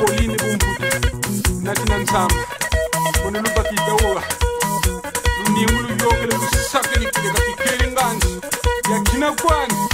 Olini bumbu, nadi nanzam, bunelupa kidoa. Não Guan.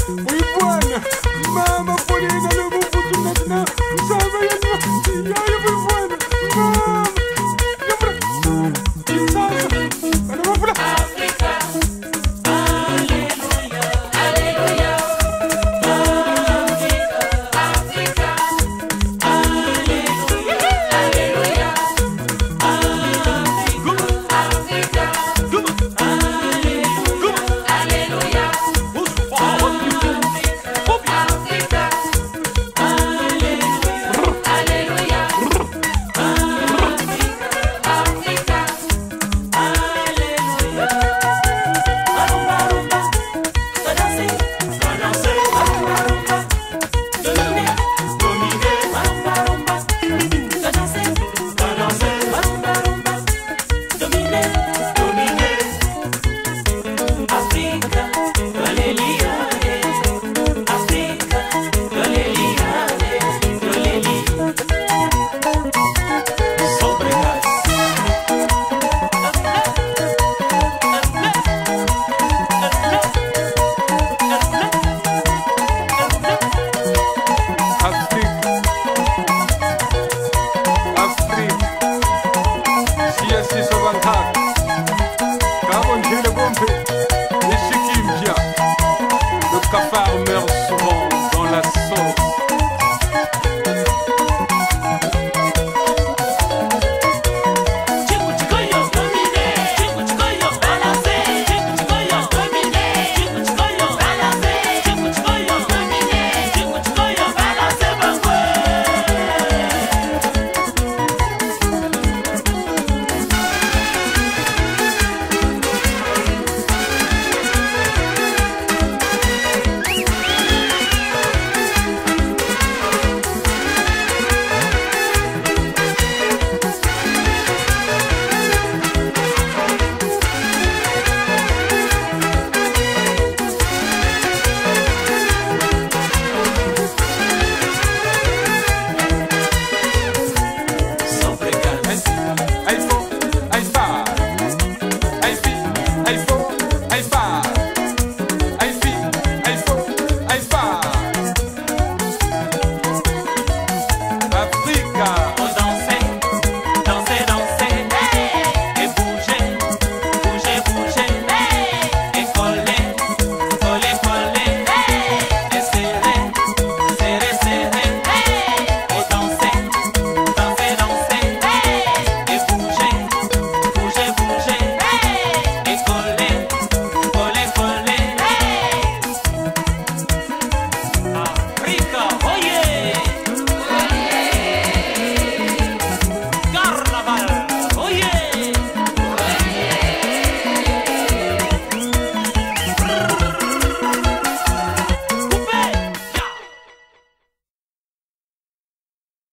everyone talk.